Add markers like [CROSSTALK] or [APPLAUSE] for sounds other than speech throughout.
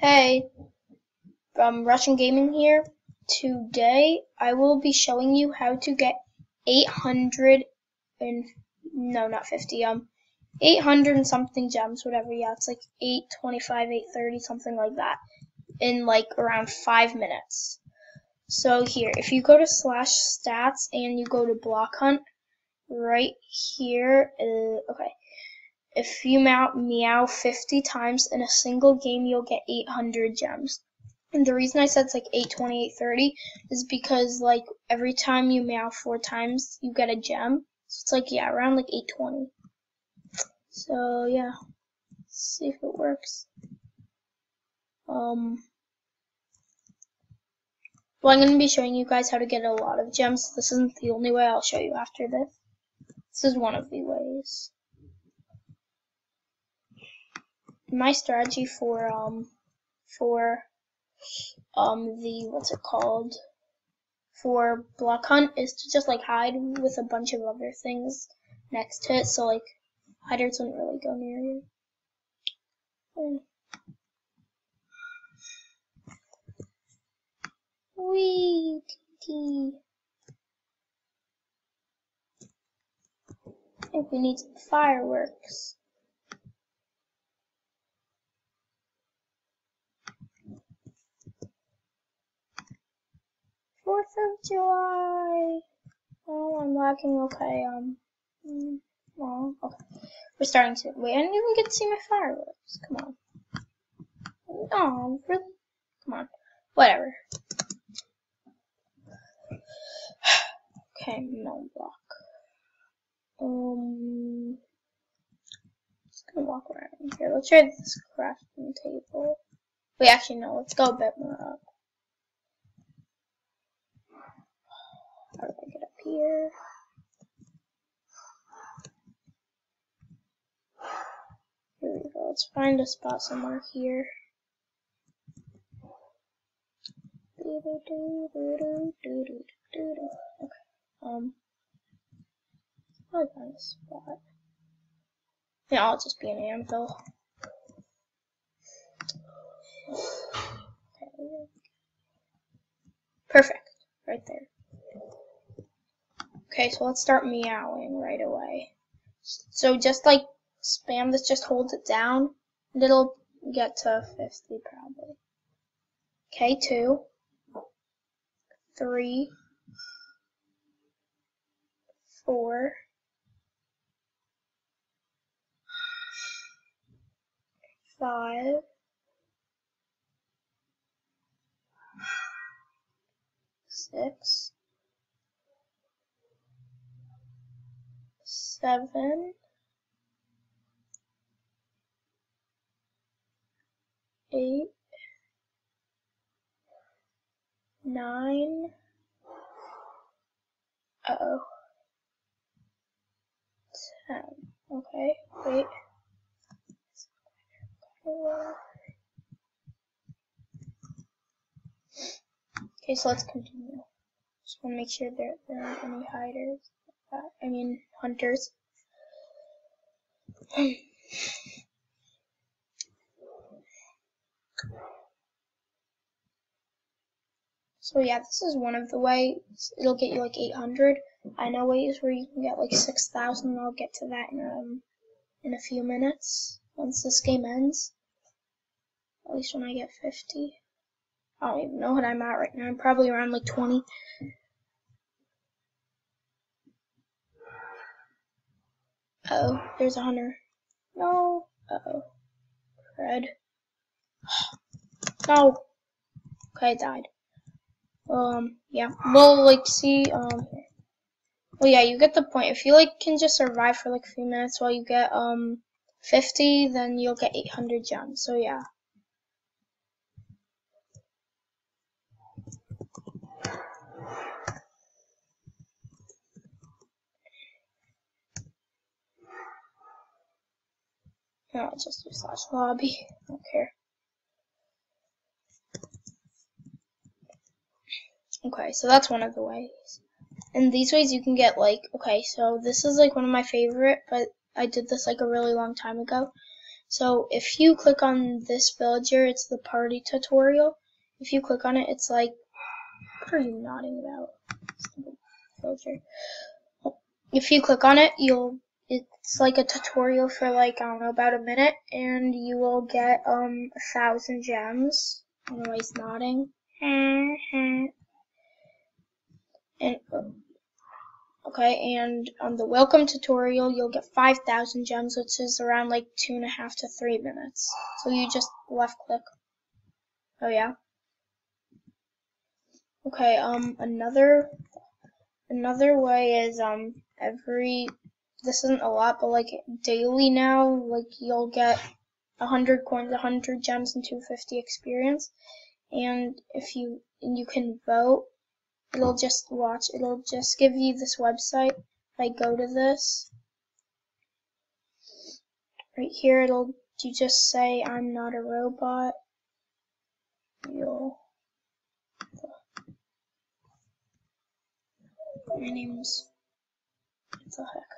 Hey, um, Russian Gaming here. Today I will be showing you how to get 800 and no, not 50. Um, 800 and something gems, whatever. Yeah, it's like 825, 830, something like that, in like around five minutes. So here, if you go to slash stats and you go to block hunt, right here, uh, okay. If you meow, meow 50 times in a single game, you'll get 800 gems. And the reason I said it's like 820, 830 is because like every time you meow four times, you get a gem. So it's like, yeah, around like 820. So yeah, Let's see if it works. Um, well, I'm going to be showing you guys how to get a lot of gems. This isn't the only way I'll show you after this. This is one of the ways. My strategy for um for um the what's it called for block hunt is to just like hide with a bunch of other things next to it so like hiders wouldn't really go near you. Wee. I think we need some fireworks. Fourth of July. Oh, I'm lagging. Okay. Um. Mm, well, okay. We're starting to. Wait, I didn't even get to see my fireworks. Come on. Oh, really? Come on. Whatever. [SIGHS] okay, no block. Um. Just gonna walk around here. Let's try this crafting table. Wait, actually, no. Let's go a bit more up. How do I get up here? Here we go. Let's find a spot somewhere here. Okay. Um. I'll find a spot. Yeah, I'll just be an anvil. Okay. Perfect. Right there. Okay, so let's start meowing right away. So just like spam this, just hold it down, and it'll get to 50 probably. Okay, two, three, four, five, six, seven, eight, nine, uh oh, ten. Okay, wait. Okay, so let's continue. Just want to make sure there, there aren't any hiders. Uh, I mean, hunters. So yeah, this is one of the ways. It'll get you like 800. I know ways where you can get like 6,000. I'll get to that in um in a few minutes once this game ends. At least when I get 50. I don't even know what I'm at right now. I'm probably around like 20. Oh, there's a hunter. No. Uh oh. Red. No. Okay, I died. Um, yeah. Well, like, see, um, well, yeah, you get the point. If you, like, can just survive for, like, a few minutes while you get, um, 50, then you'll get 800 gems. So, yeah. No, I'll just do slash lobby. I don't care. Okay, so that's one of the ways. And these ways you can get like, okay, so this is like one of my favorite, but I did this like a really long time ago. So if you click on this villager, it's the party tutorial. If you click on it, it's like, what are you nodding about? Villager. If you click on it, you'll it's like a tutorial for like I don't know about a minute, and you will get um a thousand gems. I know he's nodding. [LAUGHS] and okay, and on the welcome tutorial, you'll get five thousand gems, which is around like two and a half to three minutes. So you just left click. Oh yeah. Okay, um, another another way is um every this isn't a lot, but like daily now, like you'll get 100 coins, 100 gems, and 250 experience. And if you and you can vote, it'll just watch. It'll just give you this website. If I go to this, right here, it'll you just say I'm not a robot. You'll. My name's. What the heck?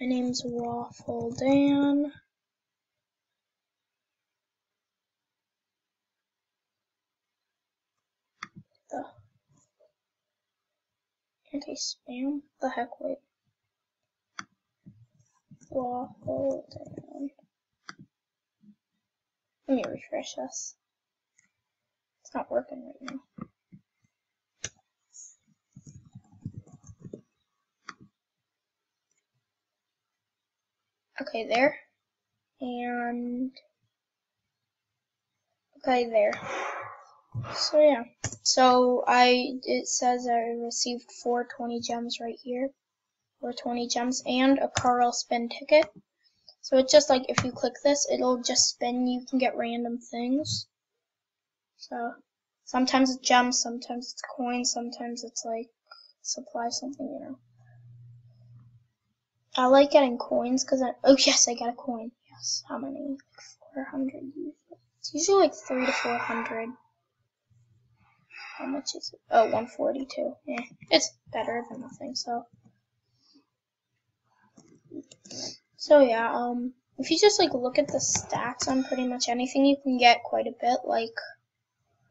My name's Waffle Dan. The anti-spam? The heck, wait. Waffle Dan. Let me refresh this. It's not working right now. Okay, there. And okay, there. So yeah. So I it says I received 420 gems right here. 420 gems and a Carl spin ticket. So it's just like if you click this, it'll just spin. You can get random things. So sometimes it's gems, sometimes it's coins, sometimes it's like supply something, you know. I like getting coins because I. Oh yes, I got a coin. Yes. How many? Four hundred. It's usually like three to four hundred. How much is it? Oh, 142. Yeah, it's better than nothing. So. So yeah. Um. If you just like look at the stats on pretty much anything, you can get quite a bit. Like,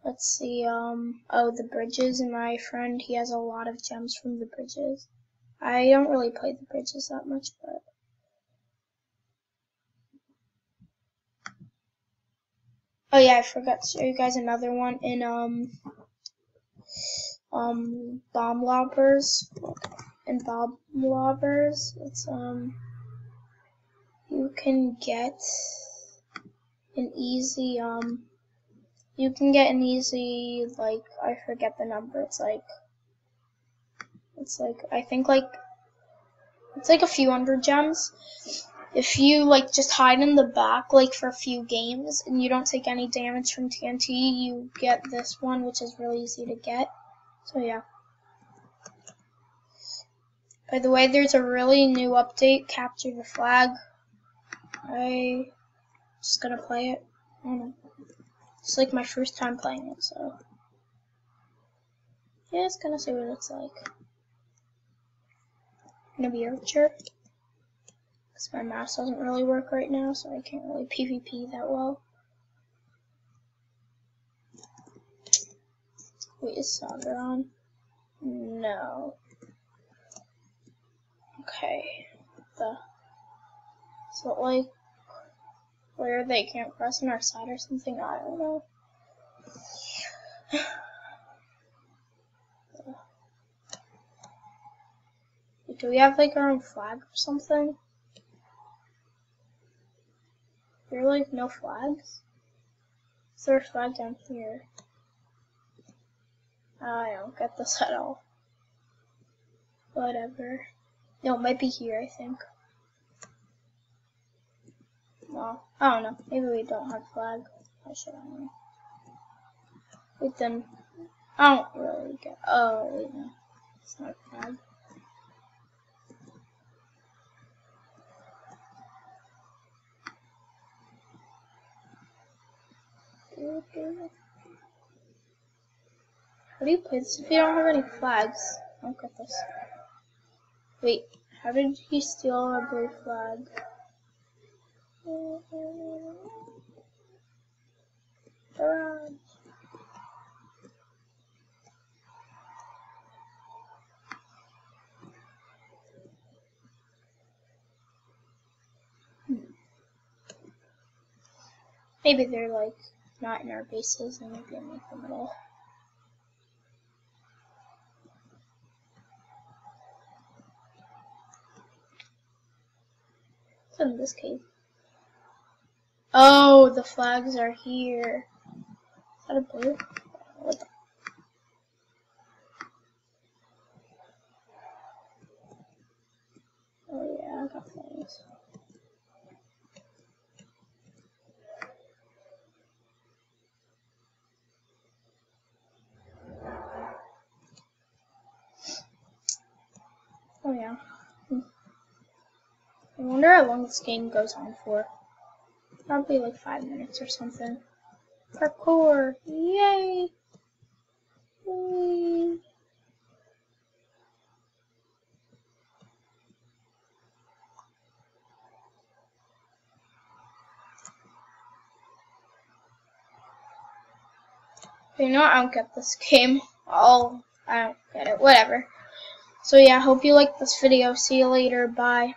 let's see. Um. Oh, the bridges. And my friend, he has a lot of gems from the bridges. I don't really play the bridges that much, but Oh yeah, I forgot to show you guys another one in um um bomb lobbers and bomb lobbers. It's um you can get an easy um you can get an easy like I forget the number. It's like it's like I think like it's like a few hundred gems. If you like just hide in the back like for a few games and you don't take any damage from TNT, you get this one which is really easy to get. So yeah. By the way, there's a really new update, Capture the Flag. I just gonna play it. I don't know. It's like my first time playing it, so yeah, it's gonna see what it's like gonna be a Archer. Because my mouse doesn't really work right now, so I can't really PvP that well. Wait, is Saga on? No. Okay. The so like where they can't press on our side or something, I don't know. [SIGHS] Do we have like our own flag or something? There are like no flags? Is there a flag down here? I don't get this at all. Whatever. No, it might be here, I think. No, I don't know. Maybe we don't have a flag. I should, know. Wait, then, I don't really get, oh, wait, no. It's not a flag. This if you don't have any flags? Look at this. Wait, how did he steal our blue flag? Hmm. Maybe they're like not in our bases and maybe in like the middle. In this cave? Oh, the flags are here. Is that a blue? What the Oh yeah, I got flames. Oh yeah. I wonder how long this game goes on for. Probably like five minutes or something. Parkour! Yay! Whee. You know, I don't get this game. Oh, I don't get it. Whatever. So yeah, I hope you like this video. See you later. Bye.